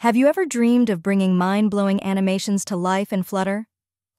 Have you ever dreamed of bringing mind blowing animations to life in Flutter?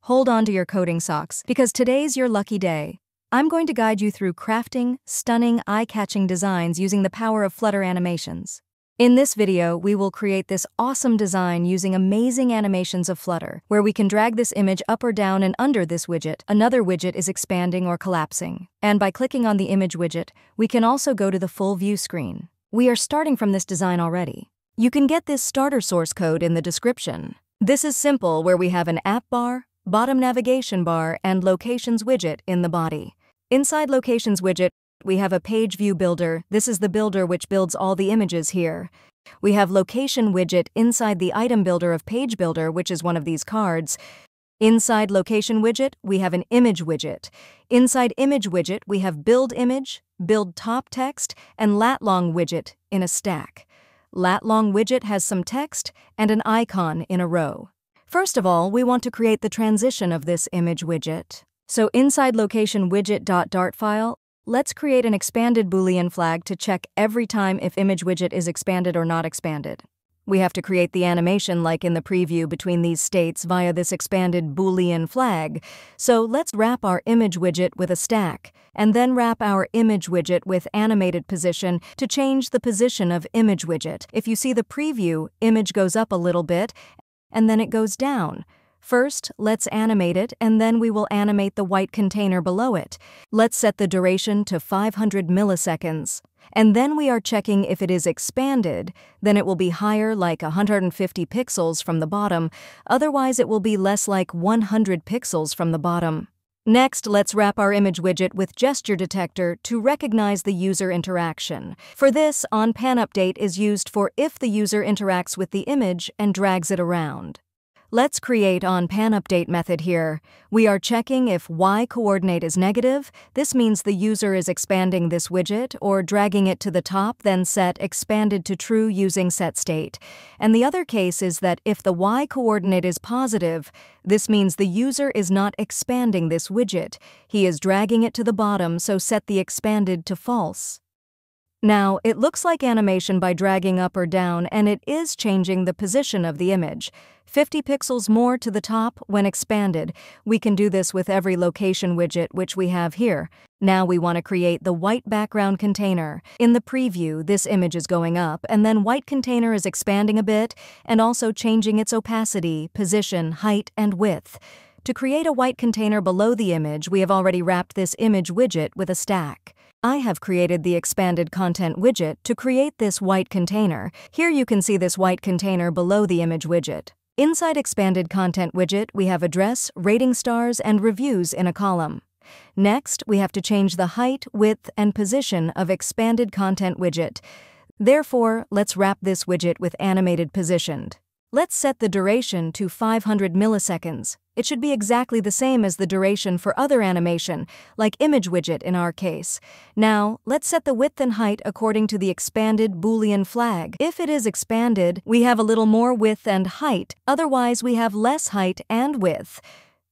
Hold on to your coding socks, because today's your lucky day. I'm going to guide you through crafting stunning, eye catching designs using the power of Flutter animations. In this video, we will create this awesome design using amazing animations of Flutter, where we can drag this image up or down and under this widget, another widget is expanding or collapsing. And by clicking on the image widget, we can also go to the full view screen. We are starting from this design already. You can get this starter source code in the description. This is simple where we have an app bar, bottom navigation bar, and locations widget in the body. Inside locations widget, we have a page view builder. This is the builder which builds all the images here. We have location widget inside the item builder of page builder, which is one of these cards. Inside location widget, we have an image widget. Inside image widget, we have build image, build top text, and lat long widget in a stack lat long widget has some text and an icon in a row. First of all, we want to create the transition of this image widget. So inside location widget.dart file, let's create an expanded boolean flag to check every time if image widget is expanded or not expanded. We have to create the animation like in the preview between these states via this expanded Boolean flag. So let's wrap our image widget with a stack, and then wrap our image widget with animated position to change the position of image widget. If you see the preview, image goes up a little bit, and then it goes down. First, let's animate it, and then we will animate the white container below it. Let's set the duration to 500 milliseconds. And then we are checking if it is expanded, then it will be higher like 150 pixels from the bottom, otherwise it will be less like 100 pixels from the bottom. Next, let's wrap our image widget with gesture detector to recognize the user interaction. For this, on pan update is used for if the user interacts with the image and drags it around. Let's create on pan update method here. We are checking if y coordinate is negative. This means the user is expanding this widget or dragging it to the top, then set expanded to true using set state. And the other case is that if the y coordinate is positive, this means the user is not expanding this widget. He is dragging it to the bottom, so set the expanded to false. Now, it looks like animation by dragging up or down, and it is changing the position of the image. 50 pixels more to the top when expanded. We can do this with every location widget, which we have here. Now we want to create the white background container. In the preview, this image is going up, and then white container is expanding a bit, and also changing its opacity, position, height, and width. To create a white container below the image, we have already wrapped this image widget with a stack. I have created the expanded content widget to create this white container. Here you can see this white container below the image widget. Inside expanded content widget, we have address, rating stars, and reviews in a column. Next, we have to change the height, width, and position of expanded content widget. Therefore, let's wrap this widget with animated positioned. Let's set the duration to 500 milliseconds. It should be exactly the same as the duration for other animation, like image widget in our case. Now, let's set the width and height according to the expanded Boolean flag. If it is expanded, we have a little more width and height, otherwise we have less height and width.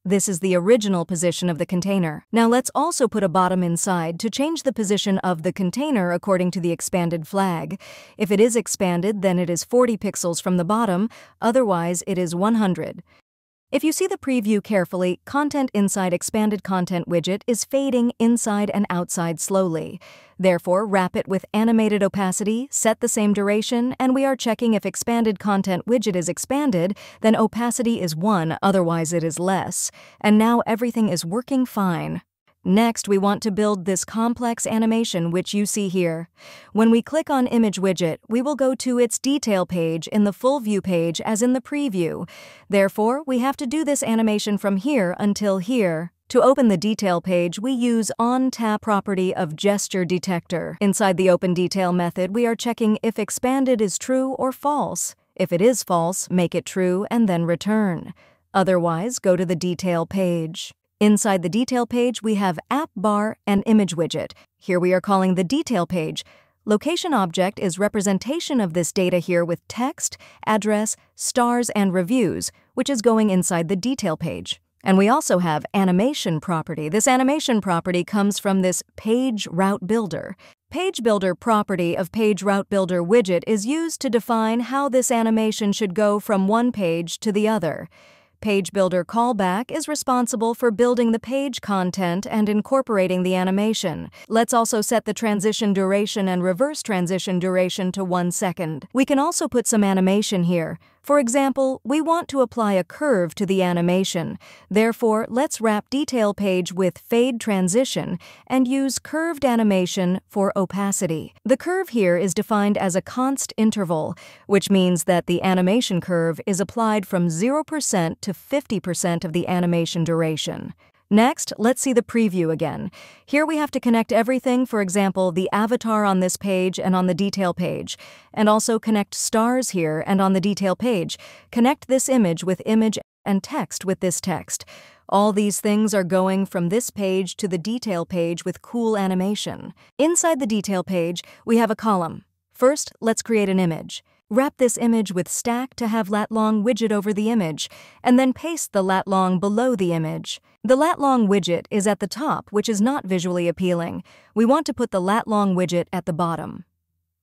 This is the original position of the container. Now let's also put a bottom inside to change the position of the container according to the expanded flag. If it is expanded, then it is 40 pixels from the bottom, otherwise it is 100. If you see the preview carefully, content inside expanded content widget is fading inside and outside slowly. Therefore, wrap it with animated opacity, set the same duration, and we are checking if expanded content widget is expanded, then opacity is 1, otherwise it is less. And now everything is working fine. Next, we want to build this complex animation which you see here. When we click on Image Widget, we will go to its detail page in the full view page as in the preview. Therefore, we have to do this animation from here until here. To open the detail page, we use on-tap property of gesture detector. Inside the open detail method, we are checking if expanded is true or false. If it is false, make it true and then return. Otherwise, go to the detail page. Inside the detail page, we have app bar and image widget. Here we are calling the detail page. Location object is representation of this data here with text, address, stars, and reviews, which is going inside the detail page. And we also have animation property. This animation property comes from this page route builder. Page Builder property of Page Route Builder widget is used to define how this animation should go from one page to the other. Page Builder callback is responsible for building the page content and incorporating the animation. Let's also set the transition duration and reverse transition duration to one second. We can also put some animation here. For example, we want to apply a curve to the animation. Therefore, let's wrap detail page with fade transition and use curved animation for opacity. The curve here is defined as a const interval, which means that the animation curve is applied from 0% to 50% of the animation duration. Next, let's see the preview again. Here we have to connect everything, for example, the avatar on this page and on the detail page, and also connect stars here and on the detail page. Connect this image with image and text with this text. All these things are going from this page to the detail page with cool animation. Inside the detail page, we have a column. First, let's create an image. Wrap this image with stack to have lat-long widget over the image, and then paste the lat-long below the image. The lat-long widget is at the top, which is not visually appealing. We want to put the lat-long widget at the bottom.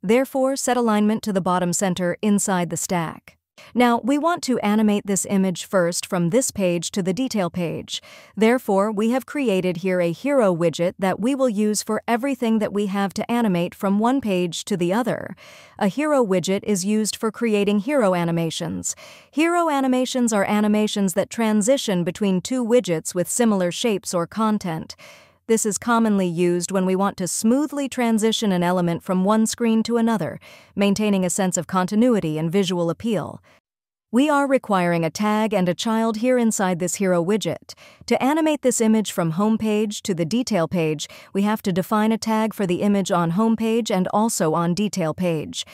Therefore, set alignment to the bottom center inside the stack. Now, we want to animate this image first from this page to the detail page. Therefore, we have created here a hero widget that we will use for everything that we have to animate from one page to the other. A hero widget is used for creating hero animations. Hero animations are animations that transition between two widgets with similar shapes or content. This is commonly used when we want to smoothly transition an element from one screen to another, maintaining a sense of continuity and visual appeal. We are requiring a tag and a child here inside this hero widget. To animate this image from home page to the detail page, we have to define a tag for the image on home page and also on detail page.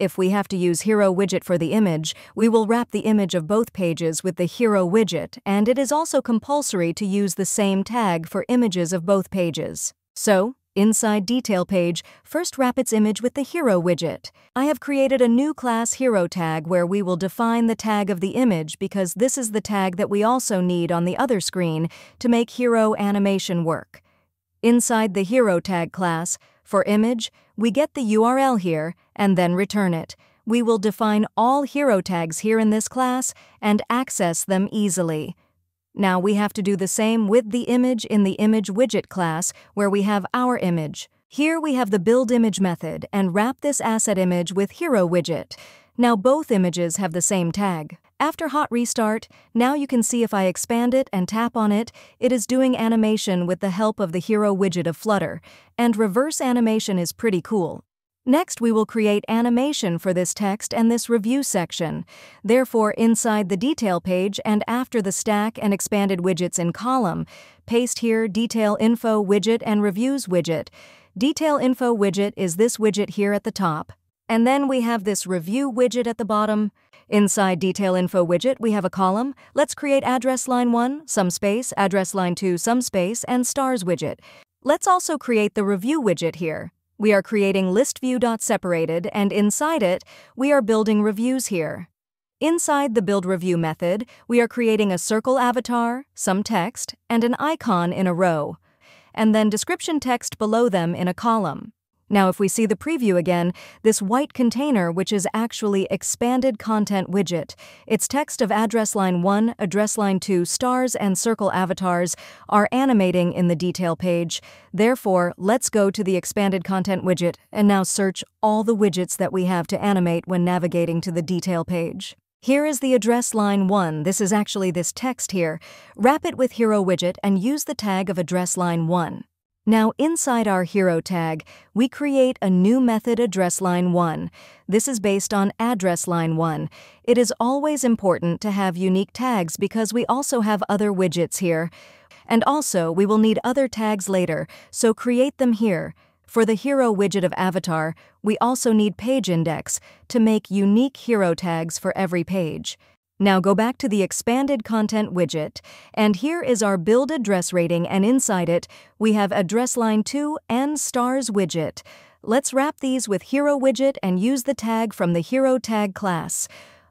If we have to use Hero Widget for the image, we will wrap the image of both pages with the Hero Widget, and it is also compulsory to use the same tag for images of both pages. So, inside Detail page, first wrap its image with the Hero widget. I have created a new class Hero tag where we will define the tag of the image because this is the tag that we also need on the other screen to make Hero animation work. Inside the Hero tag class, for image, we get the URL here and then return it. We will define all hero tags here in this class and access them easily. Now we have to do the same with the image in the image widget class where we have our image. Here we have the build image method and wrap this asset image with hero widget. Now both images have the same tag. After hot restart, now you can see if I expand it and tap on it, it is doing animation with the help of the Hero widget of Flutter, and reverse animation is pretty cool. Next, we will create animation for this text and this review section. Therefore, inside the detail page and after the stack and expanded widgets in column, paste here detail info widget and reviews widget. Detail info widget is this widget here at the top. And then we have this review widget at the bottom. Inside Detail Info widget, we have a column. Let's create address line 1, some space, address line 2, some space, and stars widget. Let's also create the review widget here. We are creating listview.separated, and inside it, we are building reviews here. Inside the build review method, we are creating a circle avatar, some text, and an icon in a row, and then description text below them in a column. Now if we see the preview again, this white container which is actually expanded content widget, its text of address line 1, address line 2, stars and circle avatars are animating in the detail page. Therefore, let's go to the expanded content widget and now search all the widgets that we have to animate when navigating to the detail page. Here is the address line 1. This is actually this text here. Wrap it with Hero Widget and use the tag of address line 1. Now, inside our hero tag, we create a new method address line 1. This is based on address line 1. It is always important to have unique tags because we also have other widgets here. And also, we will need other tags later, so create them here. For the hero widget of avatar, we also need page index to make unique hero tags for every page. Now go back to the expanded content widget, and here is our build address rating and inside it, we have address line 2 and stars widget. Let's wrap these with hero widget and use the tag from the hero tag class.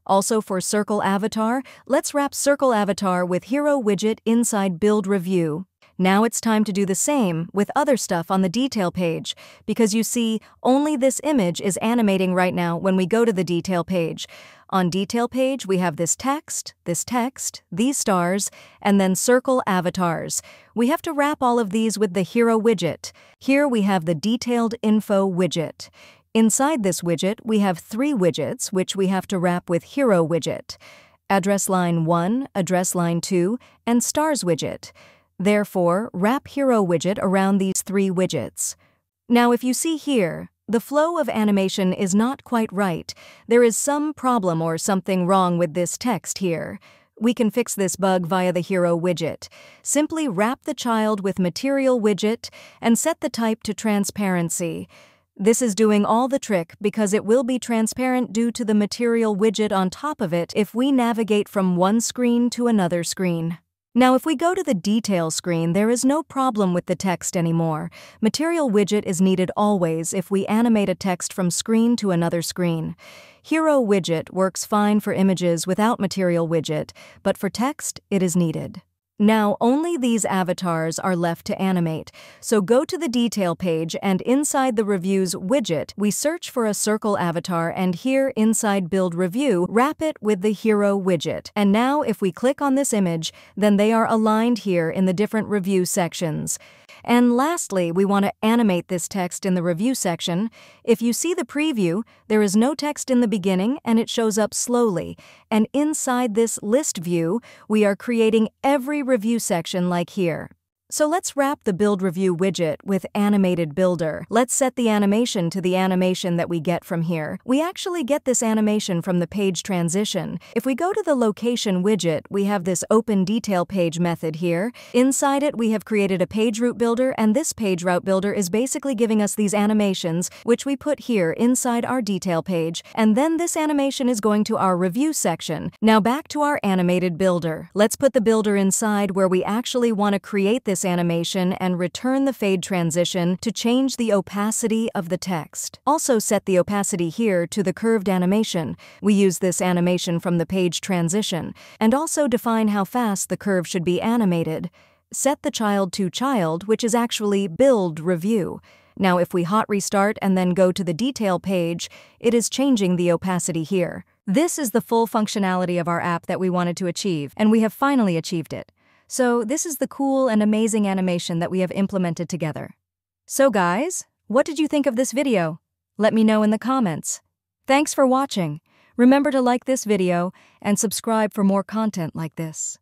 Also for circle avatar, let's wrap circle avatar with hero widget inside build review. Now it's time to do the same with other stuff on the detail page, because you see, only this image is animating right now when we go to the detail page. On detail page, we have this text, this text, these stars, and then circle avatars. We have to wrap all of these with the hero widget. Here we have the detailed info widget. Inside this widget, we have three widgets, which we have to wrap with hero widget. Address line 1, address line 2, and stars widget. Therefore, wrap Hero widget around these three widgets. Now if you see here, the flow of animation is not quite right. There is some problem or something wrong with this text here. We can fix this bug via the Hero widget. Simply wrap the child with Material widget and set the type to Transparency. This is doing all the trick because it will be transparent due to the Material widget on top of it if we navigate from one screen to another screen. Now, if we go to the Detail screen, there is no problem with the text anymore. Material widget is needed always if we animate a text from screen to another screen. Hero widget works fine for images without Material widget, but for text, it is needed. Now, only these avatars are left to animate, so go to the detail page and inside the Reviews widget, we search for a circle avatar and here inside Build Review, wrap it with the Hero widget. And now if we click on this image, then they are aligned here in the different review sections. And lastly, we want to animate this text in the review section. If you see the preview, there is no text in the beginning and it shows up slowly. And inside this list view, we are creating every review section like here. So let's wrap the Build Review widget with Animated Builder. Let's set the animation to the animation that we get from here. We actually get this animation from the page transition. If we go to the Location widget, we have this Open Detail Page method here. Inside it, we have created a page route builder, and this page route builder is basically giving us these animations, which we put here inside our detail page. And then this animation is going to our review section. Now back to our animated builder. Let's put the builder inside where we actually want to create this this animation and return the fade transition to change the opacity of the text. Also set the opacity here to the curved animation. We use this animation from the page transition, and also define how fast the curve should be animated. Set the child to child, which is actually build review. Now if we hot restart and then go to the detail page, it is changing the opacity here. This is the full functionality of our app that we wanted to achieve, and we have finally achieved it. So this is the cool and amazing animation that we have implemented together. So guys, what did you think of this video? Let me know in the comments. Thanks for watching. Remember to like this video and subscribe for more content like this.